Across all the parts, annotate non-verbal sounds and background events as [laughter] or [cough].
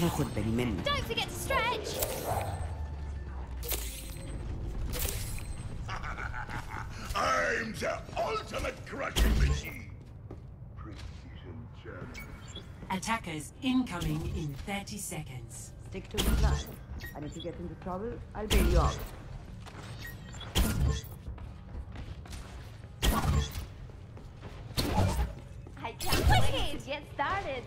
Don't forget to stretch! I'm the ultimate crushing machine! Precision challenge. Attackers incoming in 30 seconds. Stick to the plan. And if you get into trouble, I'll bail you out. I can't wait to get started.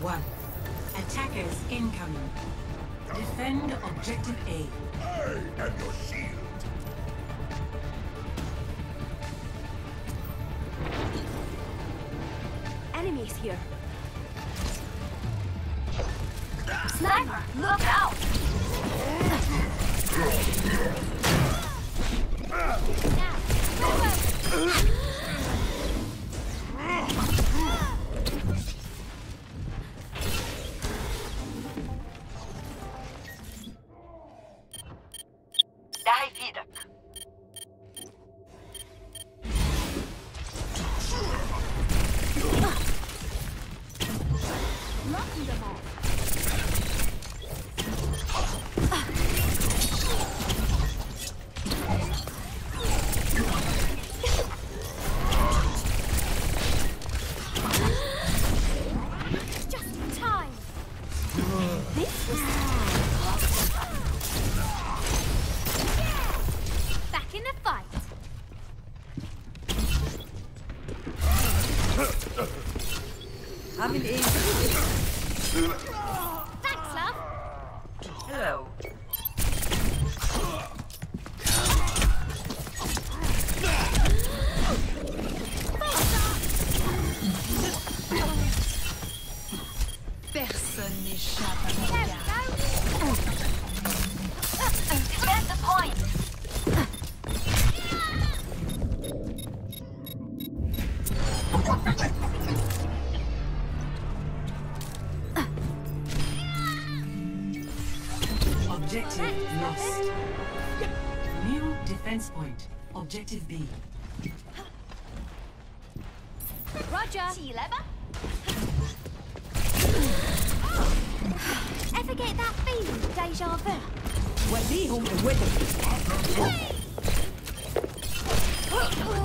1. Attackers incoming. Defend objective A. I am your shield. Enemies here. Sniper, look out! lucky them all. Personne n'échappe à mon regard. the point Objective lost. New defense point. Objective B. Roger. See you later. Ever get that feeling deja vu? Well, the home with it.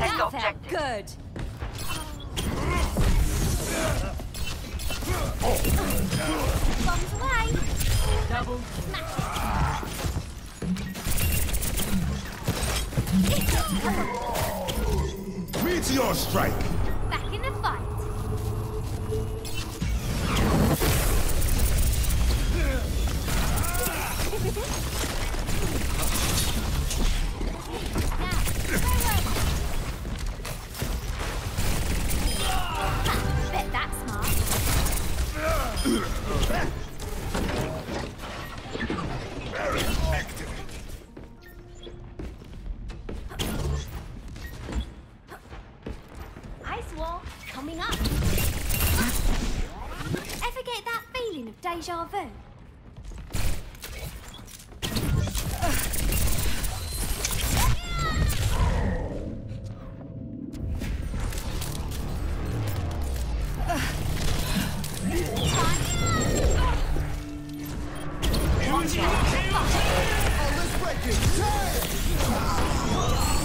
That's. Good. Bombs away. Double. Smash. Meteor strike. Coming up. Ever get that feeling of deja vu? Our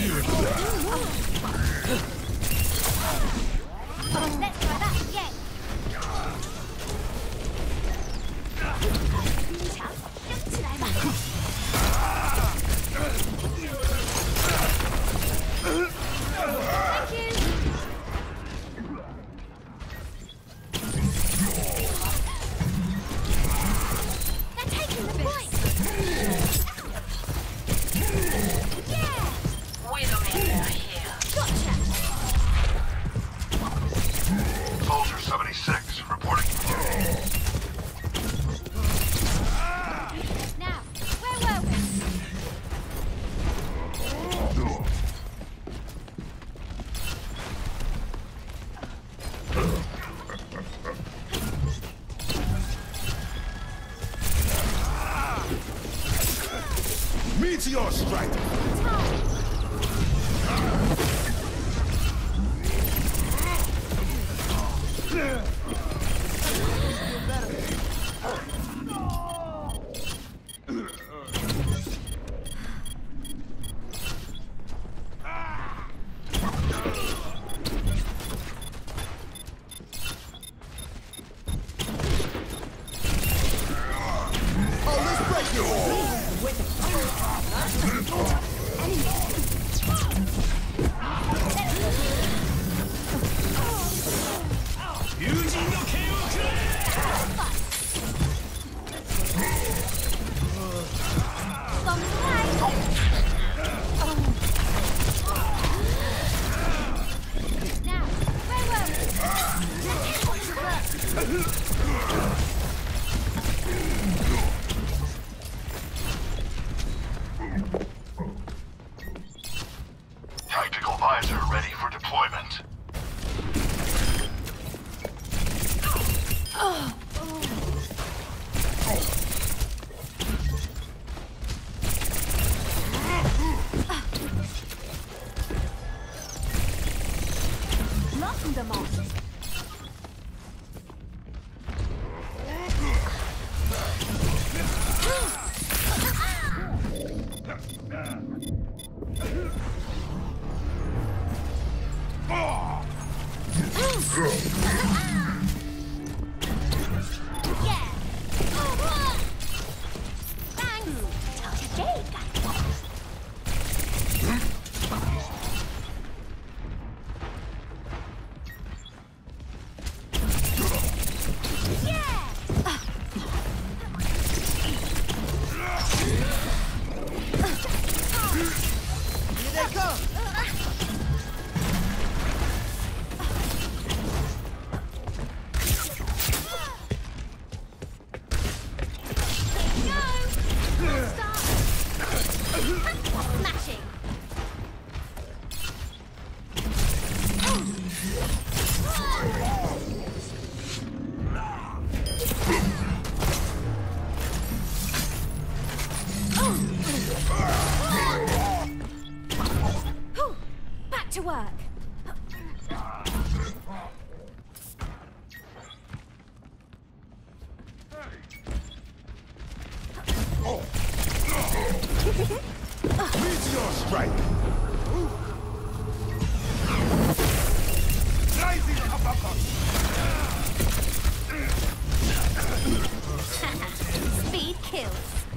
Let's Oh, let's break this! With. Come on. Go. Back to work. [laughs] Meteor strike! Speed kills.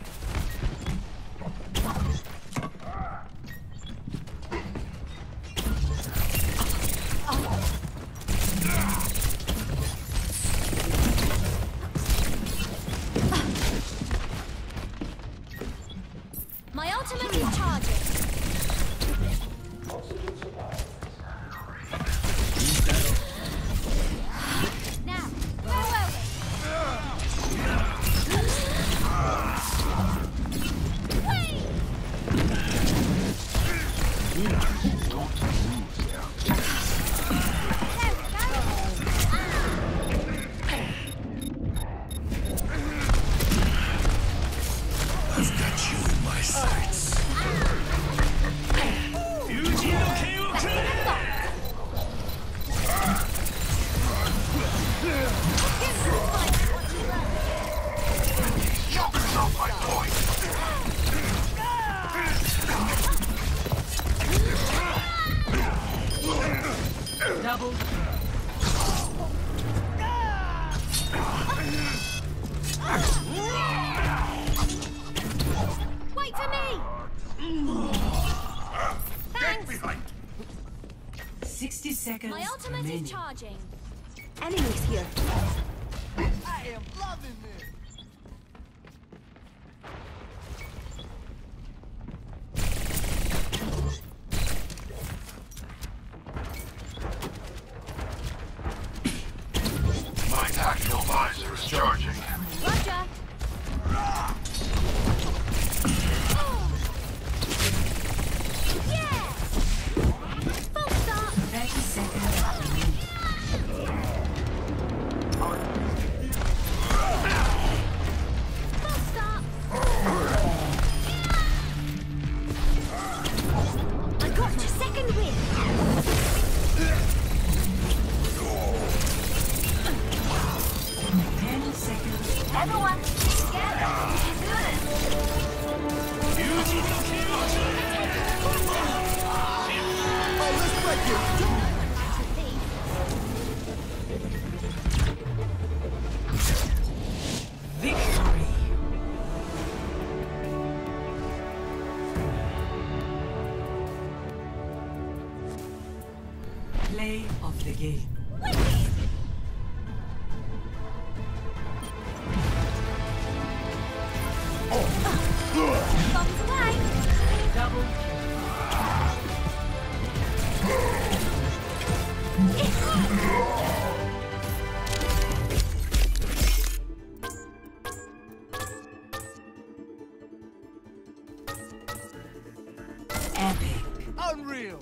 seconds. My ultimate remaining. is charging. Enemies here. I am loving this. Victory. Unreal.